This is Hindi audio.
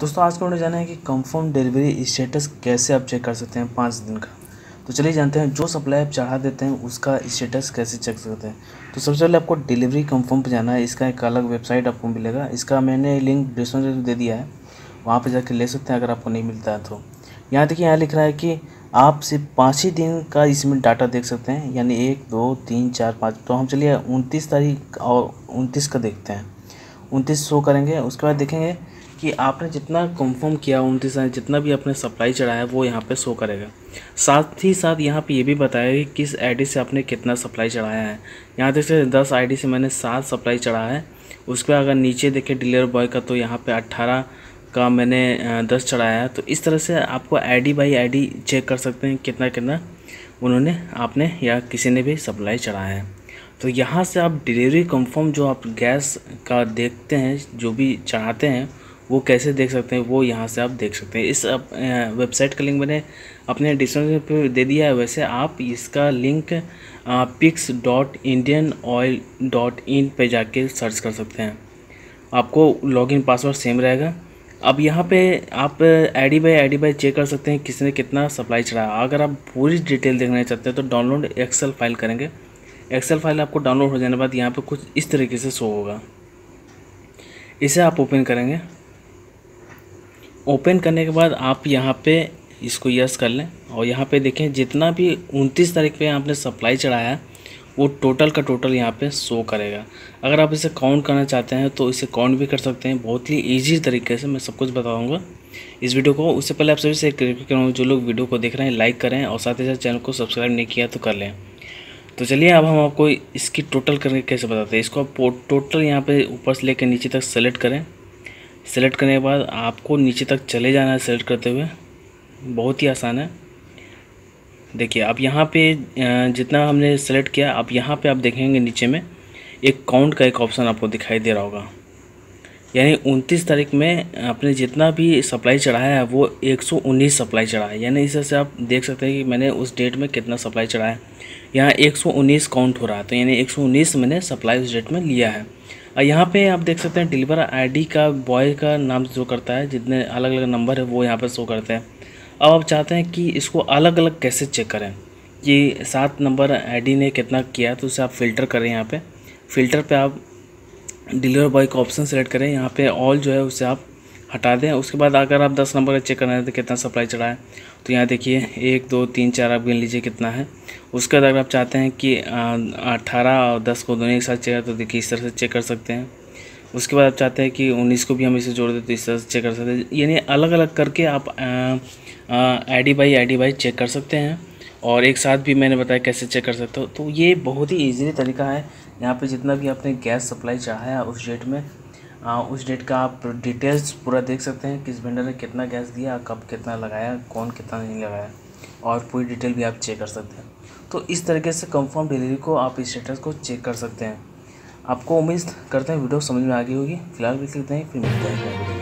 दोस्तों, आज का वीडियो जाना है कि कंफर्म डिलीवरी स्टेटस कैसे आप चेक कर सकते हैं पाँच दिन का। तो चलिए जानते हैं, जो सप्लाई आप चढ़ा देते हैं, उसका स्टेटस कैसे चेक सकते हैं। तो सबसे पहले आपको डिलीवरी कंफर्म पर जाना है। इसका एक अलग वेबसाइट आपको मिलेगा। इसका मैंने लिंक डिस्क्रिप्शन दे दिया है। वहाँ पर जाकर ले सकते हैं अगर आपको नहीं मिलता है तो। यहाँ देखिए, यहाँ लिख रहा है कि आप सिर्फ़ पाँच ही दिन का इसमें डाटा देख सकते हैं। यानी एक, दो, तीन, चार, पाँच। तो हम चलिए उनतीस तारीख और उनतीस का देखते हैं। उनतीस शो करेंगे। उसके बाद देखेंगे कि आपने जितना कंफर्म किया उनतीस जितना भी आपने सप्लाई चढ़ाया, वो यहाँ पे शो करेगा। साथ ही साथ यहाँ पे ये भी बताया कि किस आईडी से आपने कितना सप्लाई चढ़ाया है। यहाँ देख सकते दस आईडी से मैंने सात सप्लाई चढ़ाया है। उसके बाद अगर नीचे देखें डिलीवर बॉय का तो यहाँ पर अट्ठारह का मैंने दस चढ़ाया है। तो इस तरह से आपको I D by I check कर सकते हैं कितना कितना उन्होंने आपने या किसी ने भी सप्लाई चढ़ाया है। तो यहाँ से आप डिलीवरी कंफर्म जो आप गैस का देखते हैं, जो भी चढ़ाते हैं वो कैसे देख सकते हैं, वो यहाँ से आप देख सकते हैं। इस वेबसाइट का लिंक मैंने अपने डिस्क्रिप्शन पे दे दिया है। वैसे आप इसका link pics dot Indian oil dot in पर जाके सर्च कर सकते हैं। आपको लॉगिन पासवर्ड सेम रहेगा। अब यहाँ पे आप I D by I D by check कर सकते हैं किसने कितना सप्लाई चढ़ाया। अगर आप पूरी डिटेल देखना चाहते हैं तो डाउनलोड एक्सेल फ़ाइल करेंगे। एक्सेल फ़ाइल आपको डाउनलोड हो जाने के बाद यहाँ पे कुछ इस तरीके से शो होगा। इसे आप ओपन करेंगे। ओपन करने के बाद आप यहाँ पे इसको यस कर लें और यहाँ पे देखें, जितना भी उनतीस तारीख पे आपने सप्लाई चढ़ाया, वो टोटल का टोटल यहाँ पे शो करेगा। अगर आप इसे काउंट करना चाहते हैं तो इसे काउंट भी कर सकते हैं। बहुत ही ईजी तरीके से मैं सब कुछ बताऊँगा। इस वीडियो को उससे पहले आप सभी से रिक्वेस्ट करूँगा, जो लोग वीडियो को देख रहे हैं, लाइक करें और साथ ही साथ चैनल को सब्सक्राइब नहीं किया तो कर लें। तो चलिए, अब हम आपको इसकी टोटल करके कैसे बताते हैं। इसको आप टोटल यहाँ पे ऊपर से लेकर नीचे तक सेलेक्ट करें। सेलेक्ट करने के बाद आपको नीचे तक चले जाना है सेलेक्ट करते हुए। बहुत ही आसान है। देखिए, आप यहाँ पे जितना हमने सेलेक्ट किया, आप यहाँ पे आप देखेंगे नीचे में, एक काउंट का एक ऑप्शन आपको दिखाई दे रहा होगा। यानी उनतीस तारीख में आपने जितना भी सप्लाई चढ़ाया है, वो 119 सप्लाई चढ़ाया है। यानी इस से आप देख सकते हैं कि मैंने उस डेट में कितना सप्लाई चढ़ाया है। यहाँ 119 काउंट हो रहा है तो यानी 119 मैंने सप्लाई उस डेट में लिया है। यहाँ पे आप देख सकते हैं डिलीवर आईडी का बॉय का नाम जो करता है, जितने अलग अलग नंबर है, वो यहाँ पर शो करते हैं। अब आप चाहते हैं कि इसको अलग अलग कैसे चेक करें? कि सात नंबर आईडी ने कितना किया तो उसे आप फ़िल्टर करें यहाँ पे। फ़िल्टर पे आप डिलीवर बॉय का ऑप्शन सेलेक्ट करें। यहाँ पे ऑल जो है, उसे आप हटा दें। उसके बाद अगर आप दस नंबर चेक करना है तो कितना सप्लाई चढ़ा है? तो यहाँ देखिए, एक, दो, तीन, चार आप गिन लीजिए कितना है। उसके बाद अगर आप चाहते हैं कि अठारह और दस को दोनों एक साथ चेक तो देखिए इस तरह से चेक कर सकते हैं। उसके बाद आप चाहते हैं कि उन्नीस को भी हम इसे जोड़ दें तो इस तरह से चेक कर सकते हैं। यानी अलग अलग करके आप I D by I D by check कर सकते हैं और एक साथ भी मैंने बताया कैसे चेक कर सकते हो। तो ये बहुत ही ईजी तरीका है। यहाँ पे जितना भी आपने गैस सप्लाई चाहा उस डेट में आ, उस डेट का आप डिटेल्स पूरा देख सकते हैं किस वेंडर ने कितना गैस दिया कब कितना लगाया कौन कितना नहीं लगाया और पूरी डिटेल भी आप चेक कर सकते हैं। तो इस तरीके से कंफर्म डिलीवरी को आप स्टेटस को चेक कर सकते हैं। आपको उम्मीद करते हैं वीडियो समझ में आ गई होगी। फ़िलहाल भी लिखते हैं फिर मिलते हैं।